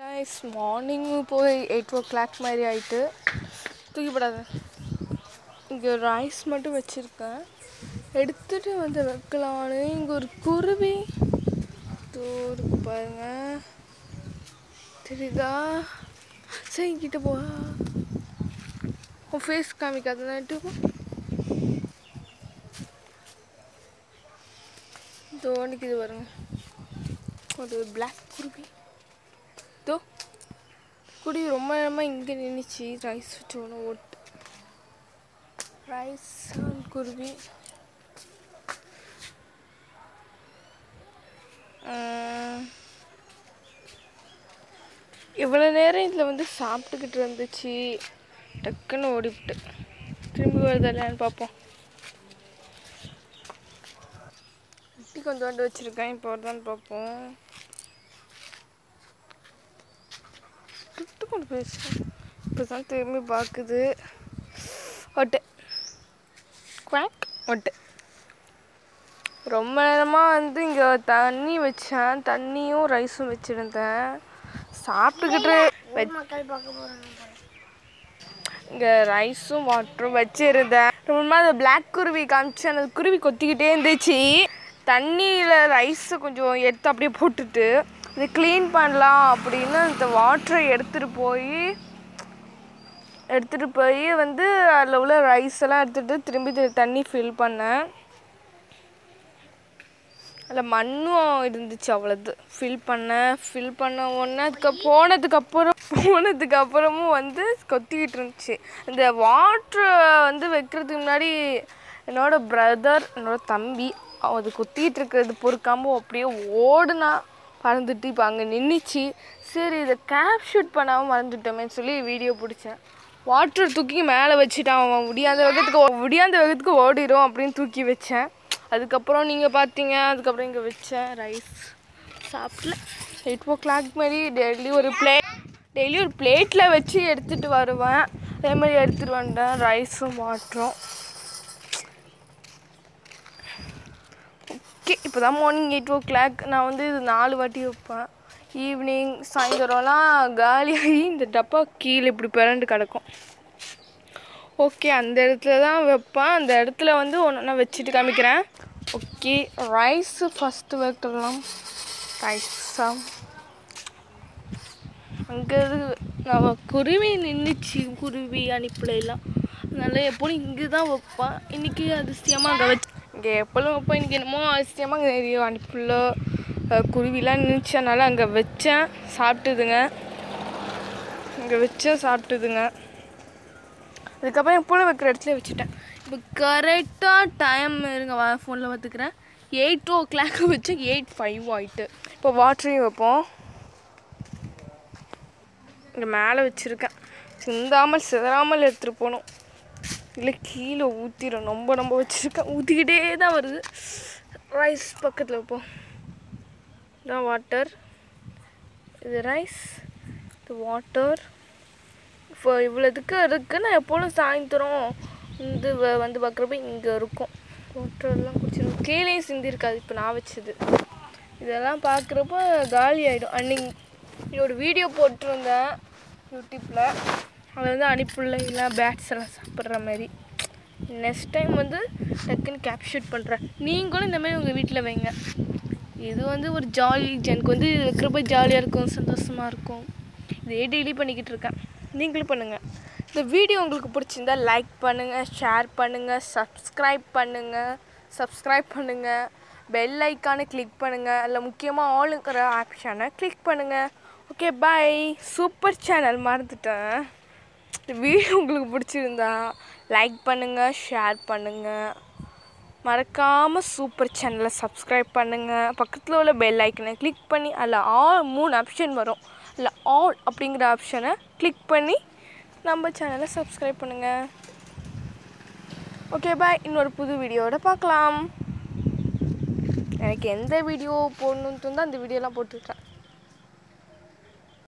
Guys morning போய் eight o'clock மாதிரி ஆகிட்டு தூக்கிப்படாது. இங்கே ரைஸ் மட்டும் வச்சுருக்கேன். எடுத்துகிட்டு வந்து வைக்கலான்னு இங்கே ஒரு குருவி. தூர் பாருங்க. தெரியுதா? சரி கிட்ட போ. உன் ஃபேஸ் காமிக்காதனாட்டு தோணிக்கு இது பாருங்க. ஒரு பிளாக் குருவி. தோ. குடி ரொம்ப நேரமாக இங்கே நின்றுச்சு ரைஸ் வச்சு ஒன்று ஓட்டு. ரைஸ் குருவி. இவ்வளோ நேரம் இதில் வந்து சாப்பிட்டுக்கிட்டு இருந்துச்சு. டக்குன்னு ஓடிவிட்டு. திரும்பி வருதா இல்லையான்னு பார்ப்போம் குட்டி கொஞ்சோண்டு வச்சுருக்கேன். இப்போ வருதான்னு பார்ப்போம் கொண்டு போயிடுச்சு இப்போ தான் திரும்பி பார்க்குது ஒட்டு குவாக் ஒட்டு ரொம்ப நேரமாக வந்து இங்கே தண்ணி வச்சேன். தண்ணியும் ரைஸும் வச்சுருந்தேன். சாப்பிட்டுக்கிட்டு இங்கே ரைஸும் வாட்டரும் வச்சுருந்தேன். ரொம்ப அந்த பிளாக் குருவி காமிச்சு அந்த குருவி கொத்திக்கிட்டே இருந்துச்சு. தண்ணியில் ரைஸை கொஞ்சம் எடுத்து அப்படியே போட்டுட்டு இதை க்ளீன் பண்ணலாம் அப்படின்னு அந்த வாட்டரை எடுத்துகிட்டு போய் எடுத்துகிட்டு போய் வந்து அதில் உள்ள ரைஸ் எல்லாம் எடுத்துகிட்டு திரும்பி தண்ணி ஃபில் பண்ணேன். அதில் மண்ணும் இருந்துச்சு அவ்வளோது ஃபில் பண்ணேன். ஃபில் பண்ண உடனே அதுக்கு போனதுக்கப்புறம் போனதுக்கப்புறமும் வந்து கொத்திக்கிட்டு இருந்துச்சு. இந்த வாட்ரு வந்து வைக்கிறதுக்கு முன்னாடி என்னோட பிரதர் என்னோடய தம்பி அது கொத்திக்கிட்டு இருக்கிறது பொறுக்காமல் அப்படியே ஓடுனா பறந்துட்டு இப்போ அங்கே நின்றுச்சு சரி இதை கேப் ஷூட் பண்ணாமல் மறந்துட்டோமேன்னு சொல்லி வீடியோ பிடிச்சேன். வாட்டர் தூக்கி மேலே வச்சுட்டான் அவன். முடியாத வேகத்துக்கு முடியாத வேகத்துக்கு ஓடிடும் அப்படின்னு தூக்கி வச்சேன். அதுக்கப்புறம் நீங்கள் பார்த்தீங்க அதுக்கப்புறம் இங்கே வச்சேன் ரைஸ் சாப்பிடல. எயிட் ஓ கிளாக் மாதிரி டெய்லி ஒரு பிளேட் டெய்லி ஒரு பிளேட்டில் வச்சு எடுத்துகிட்டு வருவேன். அதே மாதிரி எடுத்துகிட்டு வந்துட்டேன். ரைஸும் வாட்டரும் ஓகே இப்போ தான் மார்னிங் எயிட் ஓ கிளாக் நான் வந்து இது நாலு வாட்டி வைப்பேன். ஈவினிங் சாயந்தரம்லாம் காலியாகி இந்த டப்பா கீழே இப்படி பிறண்டு கிடக்கும். ஓகே அந்த இடத்துல தான் வைப்பேன். அந்த இடத்துல வந்து ஒன்று வச்சுட்டு காமிக்கிறேன். ஓகே ரைஸ் ஃபஸ்ட்டு வைக்கலாம். ரைஸாக அங்கே நான் குருவி நின்றுச்சு குருவி அனுப்பிலாம் அதனால் எப்போதும் இங்கே தான் வைப்பேன். இன்றைக்கி அதிசயமாக அங்கே வச்சு இங்கே எப்போதும் வைப்பேன் இன்றைக்கி என்னமோ அதிசயமாக நிறைய அனுப்பில் குருவிலாம் நின்றுச்சு அதனால் அங்கே வச்சேன். சாப்பிட்டுதுங்க. இங்கே வச்சேன் சாப்பிட்டுதுங்க. அதுக்கப்புறம் எப்போதும் வைக்கிற இடத்துல வச்சுட்டேன். இப்போ கரெக்டாக டைம் இருங்க. வா ஃபோனில் பார்த்துக்கிறேன். எயிட் ஓ கிளாக் வச்சு எயிட் ஃபைவ் ஆயிட்டு. இப்போ வாட்டரையும் வைப்போம். இங்கே மேலே வச்சுருக்கேன். சிந்தாமல் சிதறாமல் எடுத்துகிட்டு போகணும். இல்லை கீழே ஊற்றிடும் ரொம்ப ரொம்ப வச்சுருக்கேன். ஊற்றிக்கிட்டே தான் வருது. ரைஸ் பக்கத்தில் வைப்போம் இதான் வாட்டர் இது ரைஸ் இது வாட்டர் இப்போ இவ்வளோதுக்கு இருக்குது நான் எப்போதும் சாயந்தரம் வந்து வ- வந்து பார்க்குறப்ப இங்கே இருக்கும். வாட்டர்லாம் குடிச்சிடும் கீழேயும் சிந்திருக்காது. இப்போ நான் வச்சது. இதெல்லாம் பார்க்குறப்ப காலி ஆகிடும் அன்னைக்கு ஒரு வீடியோ போட்டிருந்தேன். யூடியூப்பில் அதை வந்து அனுப்பிள்ளைங்களாம் பேட்ஸ் எல்லாம் சாப்பிட்ற மாதிரி. நெக்ஸ்ட் டைம் வந்து டக்குன்னு கேப்ஷூட் பண்ணுறேன் நீங்களும் இந்த மாதிரி உங்கள் வீட்டில் வைங்க. இது வந்து ஒரு ஜாலி எனக்கு வந்து இது ஜாலியாக இருக்கும் சந்தோஷமாக இருக்கும். இதே டெய்லி பண்ணிக்கிட்டு இருக்கேன். நீங்களும் பண்ணுங்கள் இந்த வீடியோ உங்களுக்கு பிடிச்சிருந்தா லைக் பண்ணுங்கள் ஷேர் பண்ணுங்கள் சப்ஸ்கிரைப் பண்ணுங்கள் சப்ஸ்கிரைப் பண்ணுங்கள் பெல் ஐக்கானை கிளிக் பண்ணுங்கள் அதில் முக்கியமாக ஆளுங்கிற ஆப்ஷனை கிளிக் பண்ணுங்கள் ஓகே பாய் சூப்பர் சேனல் மறந்துட்டேன். இந்த வீடியோ உங்களுக்கு பிடிச்சிருந்தா லைக் பண்ணுங்கள் ஷேர் பண்ணுங்கள் மறக்காமல் சூப்பர் சேனலை சப்ஸ்கிரைப் பண்ணுங்கள் பக்கத்தில் உள்ள பெல் ஐக்கனை கிளிக் பண்ணி அதில் ஆல் மூணு ஆப்ஷன் வரும். அதில் ஆல் அப்படிங்கிற ஆப்ஷனை கிளிக் பண்ணி நம்ம சேனலை சப்ஸ்கிரைப் பண்ணுங்கள் ஓகே பாய் இன்னொரு புது வீடியோவோட பார்க்கலாம் எனக்கு எந்த வீடியோ போடணுன்னு தான் அந்த வீடியோலாம் போட்டுருக்கேன்.